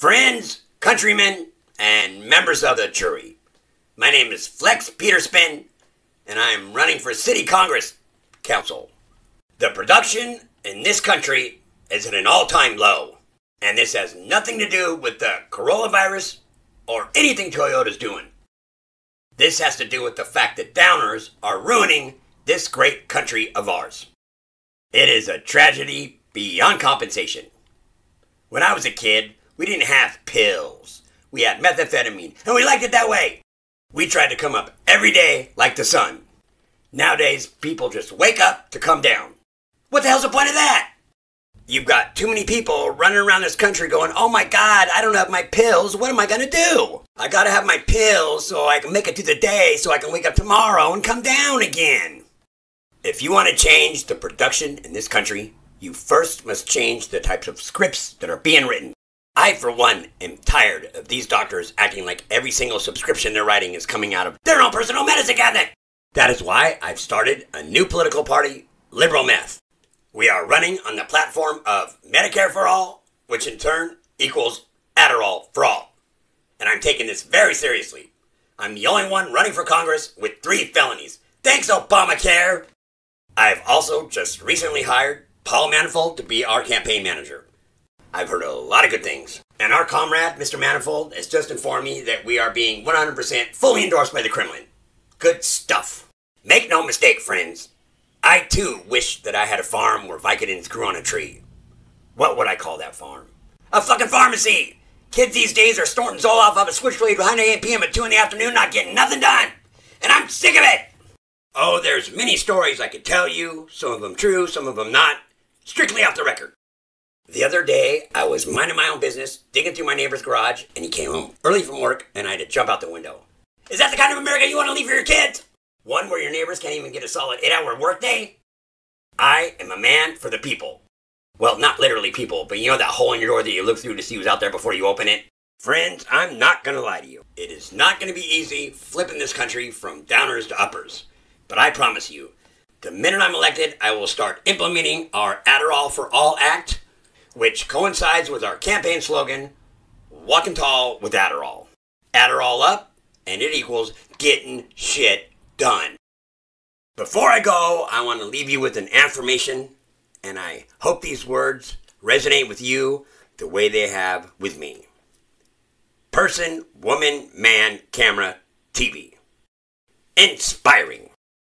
Friends, countrymen, and members of the jury. My name is Flex Peterspin, and I am running for City Congress Council. The production in this country is at an all time low, and this has nothing to do with the coronavirus or anything Toyota's doing. This has to do with the fact that downers are ruining this great country of ours. It is a tragedy beyond compensation. When I was a kid, we didn't have pills. We had methamphetamine, and we liked it that way. We tried to come up every day like the sun. Nowadays, people just wake up to come down. What the hell's the point of that? You've got too many people running around this country going, oh my god, I don't have my pills. What am I gonna do? I gotta have my pills so I can make it through the day so I can wake up tomorrow and come down again. If you want to change the production in this country, you first must change the types of scripts that are being written. I, for one, am tired of these doctors acting like every single subscription they're writing is coming out of their own personal medicine cabinet. That is why I've started a new political party, Liberal Meth. We are running on the platform of Medicare for All, which in turn equals Adderall for all. And I'm taking this very seriously. I'm the only one running for Congress with three felonies. Thanks, Obamacare! I've also just recently hired Paul Manifold to be our campaign manager. I've heard a lot of good things. And our comrade, Mr. Manifold, has just informed me that we are being 100% fully endorsed by the Kremlin. Good stuff. Make no mistake, friends. I too wish that I had a farm where Vicodins grew on a tree. What would I call that farm? A fucking pharmacy! Kids these days are snorting Zoloft off a switchblade behind 8 p.m. at 2 in the afternoon, not getting nothing done! And I'm sick of it! Oh, there's many stories I could tell you, some of them true, some of them not, strictly off the record. The other day, I was minding my own business, digging through my neighbor's garage, and he came home early from work, and I had to jump out the window. Is that the kind of America you want to leave for your kids? One where your neighbors can't even get a solid eight hour workday? I am a man for the people. Well, not literally people, but you know that hole in your door that you look through to see who's out there before you open it? Friends, I'm not gonna lie to you. It is not gonna be easy flipping this country from downers to uppers. But I promise you, the minute I'm elected, I will start implementing our Adderall for All Act, which coincides with our campaign slogan, Walking Tall with Adderall. Adderall up, and it equals getting shit done. Before I go, I want to leave you with an affirmation, and I hope these words resonate with you the way they have with me. Person, woman, man, camera, TV. Inspiring.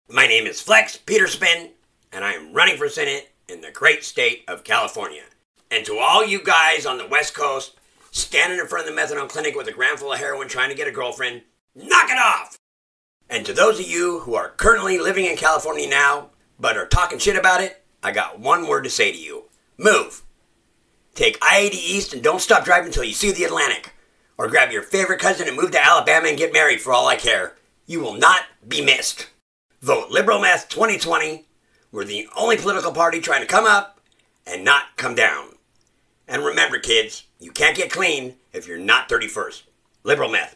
My name is Flex Peterspin, and I am running for Senate in the great state of California. And to all you guys on the West Coast standing in front of the methadone clinic with a gram full of heroin trying to get a girlfriend, knock it off! And to those of you who are currently living in California now, but are talking shit about it, I got one word to say to you move. Take I 80 East and don't stop driving until you see the Atlantic. Or grab your favorite cousin and move to Alabama and get married for all I care. You will not be missed. Vote Liberal Meth 2020. We're the only political party trying to come up and not come down. And remember, kids, you can't get clean if you're not 31st. Liberal Meth.